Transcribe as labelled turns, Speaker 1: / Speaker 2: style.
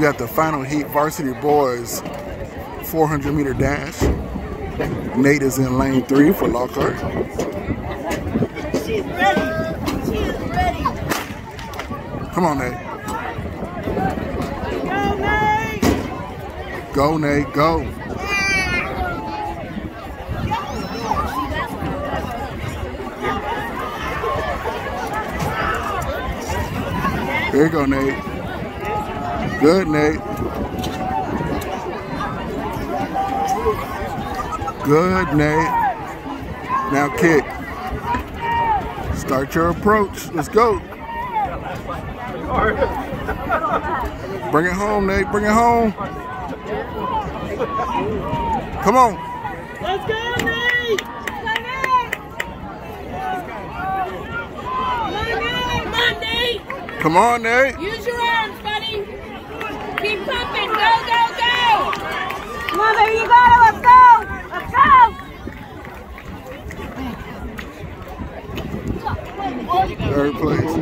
Speaker 1: We got the final heat varsity boys 400 meter dash. Nate is in lane three for Lockhart.
Speaker 2: She's ready. She is ready.
Speaker 1: Come on, Nate.
Speaker 2: Go, Nate.
Speaker 1: Go, Nate, go. Here you go, Nate. Good, Nate. Good, Nate. Now kick. Start your approach. Let's go. Bring it home, Nate. Bring it home. Come on.
Speaker 2: Let's go, Nate. Come on, Nate.
Speaker 1: Come on, Nate.
Speaker 3: Use your arms, buddy. Keep pumping. Go, go, go.
Speaker 2: Come on, baby. You got it. Let's go. Let's go.
Speaker 1: Third place.